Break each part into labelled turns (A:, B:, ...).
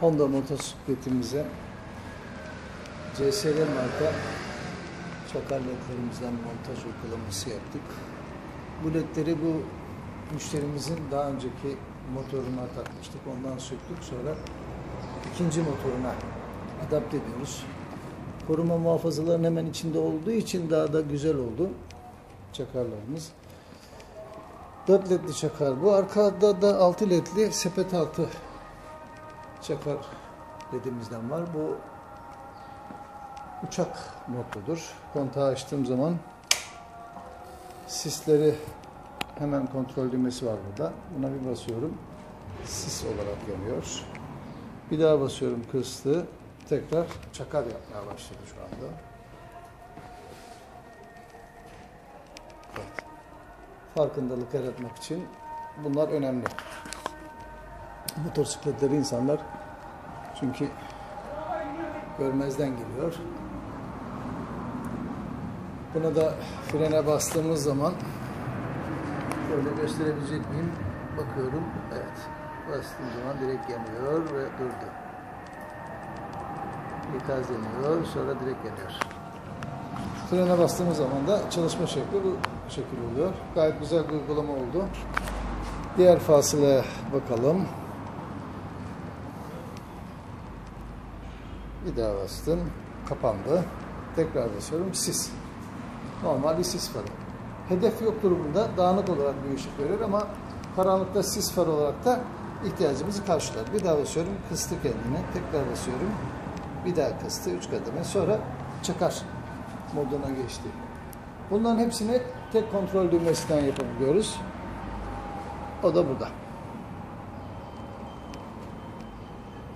A: Honda motosikletimize CSR marka çakar ledlerimizden montaj uygulaması yaptık. Bu ledleri bu müşterimizin daha önceki motoruna takmıştık. Ondan söktük sonra ikinci motoruna adapte ediyoruz. Koruma muhafazaların hemen içinde olduğu için daha da güzel oldu çakarlarımız. 4 ledli çakar. Bu arkada da 6 ledli sepet altı çakar ledimizden var. Bu uçak modludur. Kontağı açtığım zaman sisleri hemen kontrol düğmesi var burada. Buna bir basıyorum. Sis olarak yanıyor. Bir daha basıyorum kıstı. Tekrar çakar yapmaya başladı şu anda. Evet. Farkındalık yaratmak için bunlar önemli. Motosikletleri insanlar çünkü görmezden geliyor. Buna da frene bastığımız zaman şöyle gösterebilecek miyim? Bakıyorum. Evet. Bastığım zaman direkt yanıyor ve durdu. İkaz yanıyor. Sonra direkt yanıyor. Frene bastığımız zaman da çalışma şekli bu şekil oluyor. Gayet güzel bir uygulama oldu. Diğer fasılaya bakalım. Bir daha bastım. Kapandı. Tekrar basıyorum. Sis. Normal bir sis farı. Hedef yok durumunda dağınık olarak bir ışık verir ama karanlıkta sis farı olarak da ihtiyacımızı karşılar. Bir daha basıyorum. Kıstı kendini. Tekrar basıyorum. Bir daha kıstı. Üç kademe. Sonra çakar moduna geçti. Bunların hepsini tek kontrol düğmesinden yapabiliyoruz. O da burada.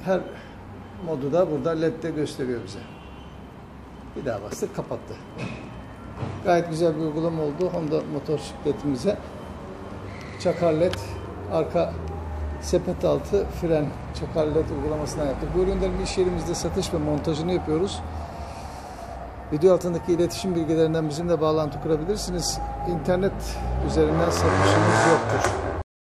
A: Her modu da burada LED'de gösteriyor bize. Bir daha bastık kapattı. Gayet güzel bir uygulama oldu. Honda motosikletimize çakar led arka sepet altı fren çakar led uygulamasından yaptık. Bu ürünlerin iş yerimizde satış ve montajını yapıyoruz. Video altındaki iletişim bilgilerinden bizimle bağlantı kurabilirsiniz. İnternet üzerinden satışımız yoktur.